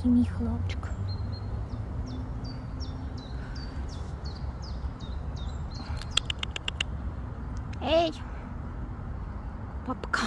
Такий мій хлопчик. Ей! Папка.